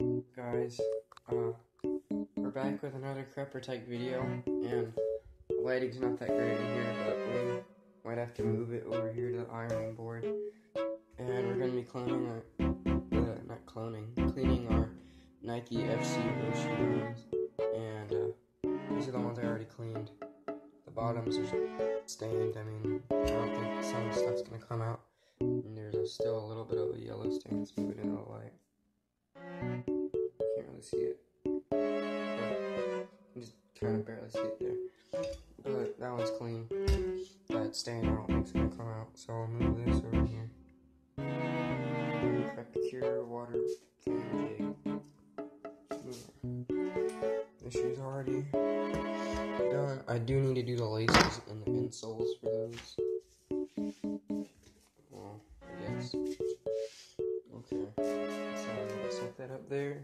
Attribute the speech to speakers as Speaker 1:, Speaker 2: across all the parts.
Speaker 1: guys. Uh, we're back with another crepper type video, and the lighting's not that great in here, but we might have to move it over here to the ironing board. And we're gonna be cloning our, uh, not cloning, cleaning our Nike FC shoes. And uh, these are the ones I already cleaned. The bottoms are stained. I mean, I don't think some stuff's gonna come out. And there's a, still a little bit of a yellow stain. Move it into the light. Can't see it. You just kind of barely see it there. But that one's clean. That stain I don't think's gonna come out. So I'll move this over here. Crep Cure water flame The shoe's already done. I do need to do the laces and the insoles for those. That up there.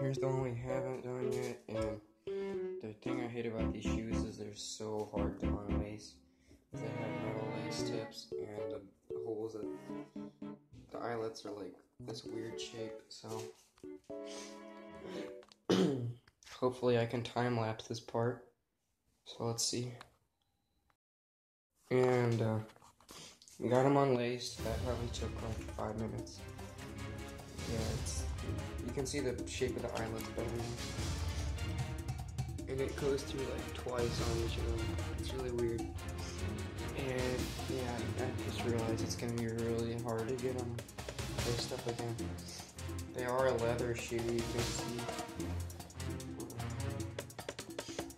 Speaker 1: Here's the one we haven't done yet, and the thing I hate about these shoes is they're so hard to unlace. They have metal lace tips, and the, holes that the eyelets are like this weird shape. So hopefully I can time lapse this part. So let's see. And uh, we got them unlaced. That probably took like five minutes. Yeah, it's you can see the shape of the eyelets better. And it goes through like twice on each of them. It's really weird. And yeah, I just realized it's gonna be really hard to get them laced up again. They are a leather shoe, you can see.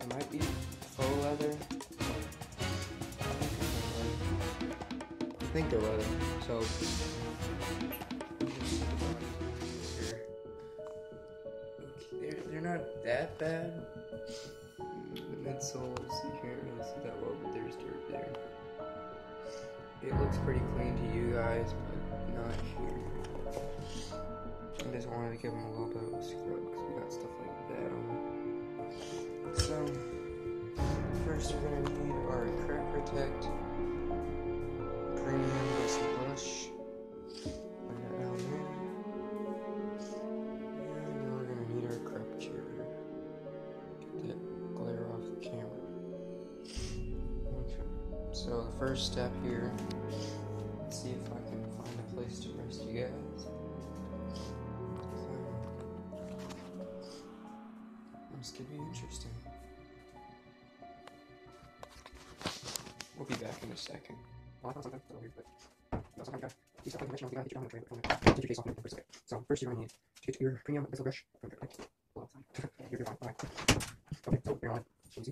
Speaker 1: It might be faux leather. I think they're leather. So that bad. The midsoles, you can't really see that well, but there's dirt there. It looks pretty clean to you guys, but not here. I just wanted to give them a little bit of a scrub because we got stuff like that on. So, first we're gonna need our Crep Protect So the first step here, let's see if I can find a place to rest you guys. This could be interesting. We'll be back in a second. So first you're gonna need to get your premium bristle brush from your Okay, so you're on. It's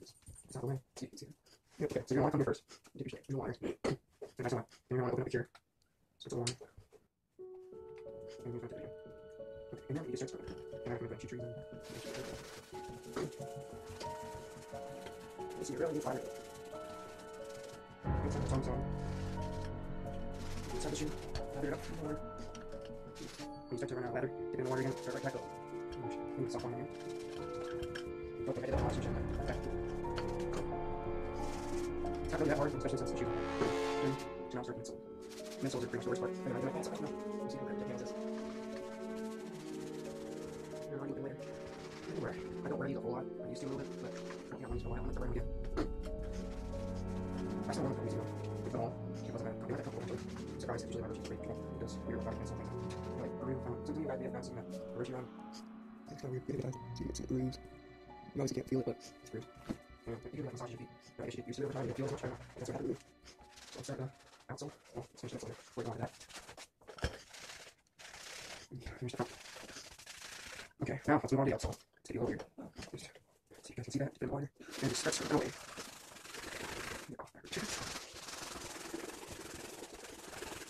Speaker 1: the way. See, see? Okay, so you're gonna want to come here first. Dip your shit in the wires. and nice one. Then you're gonna open up your switch of the wire. And on to. Okay, and now you just start. And I'm gonna put two trees in. You see, it really needs fire. Get some tongues on. Start the shoe. Lather it up in the water. When you start to run out of lather, dip in the water again. Start right back up. And move soft on again. Okay, I did that last shoe. Especially since the shoe. And to now start midsole. Midsoles are pretty much the worst part. Then I do pants up. You see how great the pants is. You're later. I don't wear, I don't wear these a whole lot. I used to a little bit, but you know, once in a while, I'm gonna wear them again. I still want them from years ago. With them all. She wasn't bad. I got a couple actually. Surprised, usually my version's great. Because we were about to something. Like, a real found something guys may have found some uh, version on. It's kind of weird. Get it So you get some. You obviously can't feel it, but it's you like massage your feet. You get used to it over time. You feel as much better. That's what I do. So starting to outsole. Well, finish the outsole. Working on that. Okay, Finish the front. Okay, now let's move on to the outsole. Take it over here. Just so you guys can see that. It's been wider. And just start slipping away. Get off.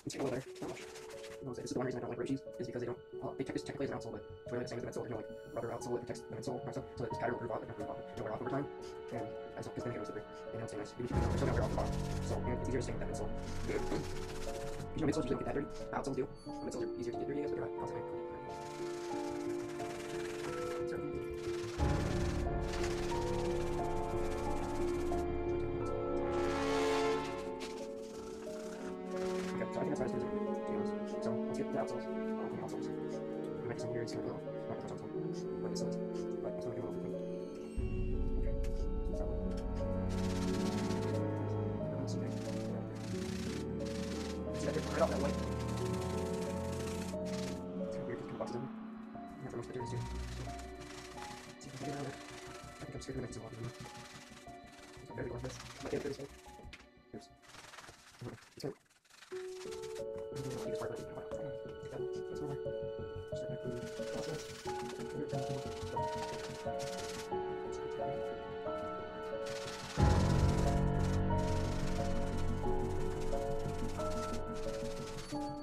Speaker 1: It's a little better. Not much. This is the one reason I don't like shoes is because they don't. Well, they te- technically is an outsole, but it's really the same as the midsole. There's no like rubber outsole that protects the midsole and stuff, so that this pattern will prove off, like, prove off, it'll wear off over time. And that's because then it goes slippery. And it'll stay nice. Even if you still gonna wear off the bottom. So and it's easier to with that midsole. Because you know midsoles usually get that dirty. The outsoles do. The midsoles are easier to get dirty, I guess, but they're not constantly. So, Okay, so I think that's what I was doing. So let's get the outsoles. Um, the outsoles. We might do some weird stuff.
Speaker 2: Right Of doors here. See I can get around it. I think I'm scared make it so often. I'm very like this. Might get it this way. Oops. It's right. I'm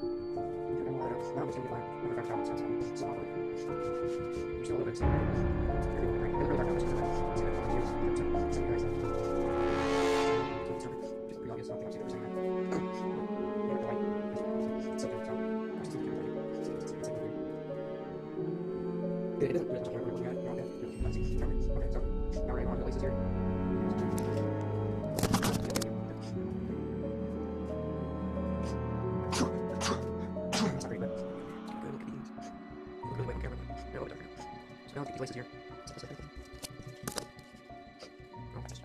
Speaker 2: gonna It doesn't really. You know, okay, so now to the laces here. That's not look at these. So now these laces here. Oh, I just.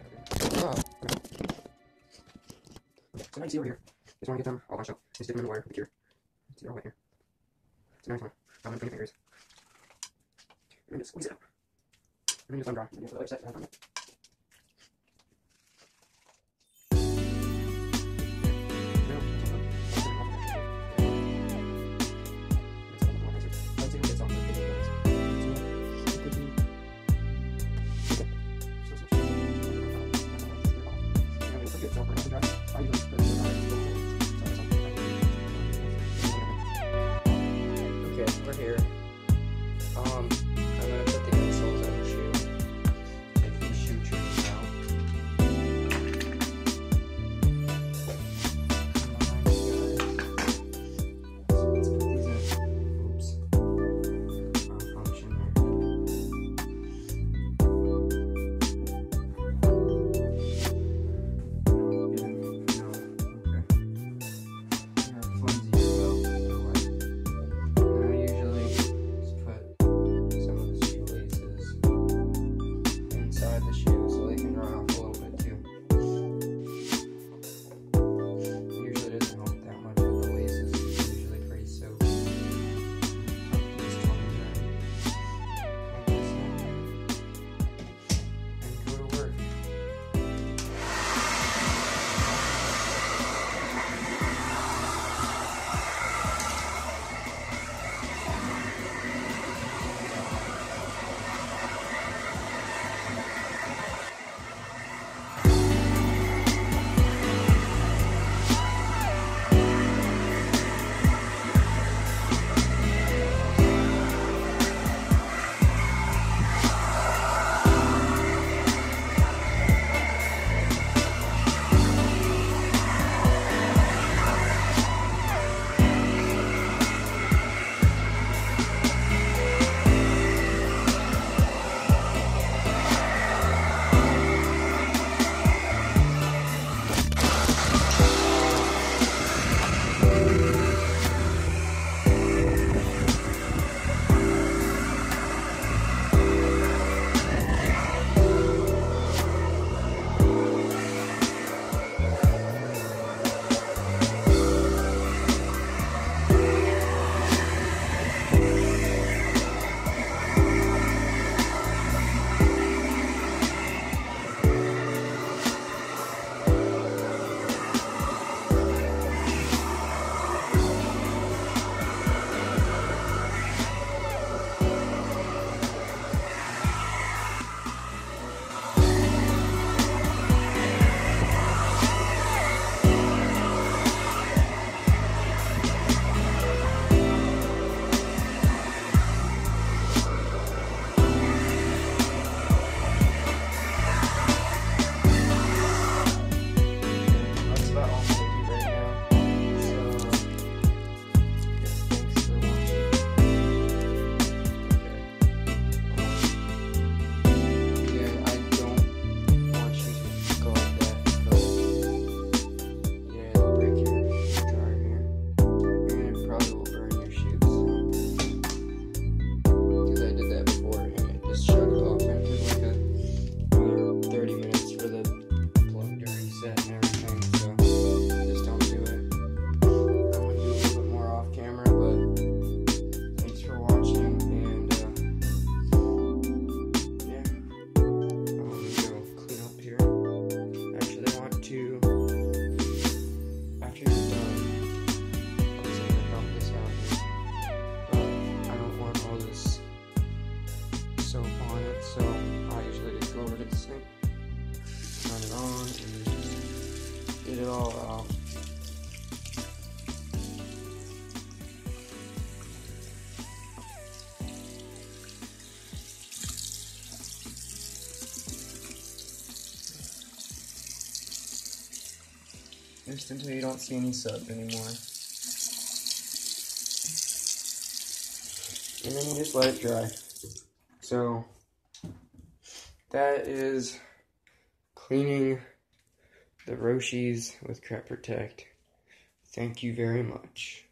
Speaker 2: So now you see over here. Just want to get them all bunched up and stick them in the wire the cure. See, they're all wet here. So now you want to run them between. And going to squeeze it out. And then just undrop. And then
Speaker 1: until you don't see any subs anymore. And then you just let it dry. So, that is cleaning the Roshes with Crep Protect. Thank you very much.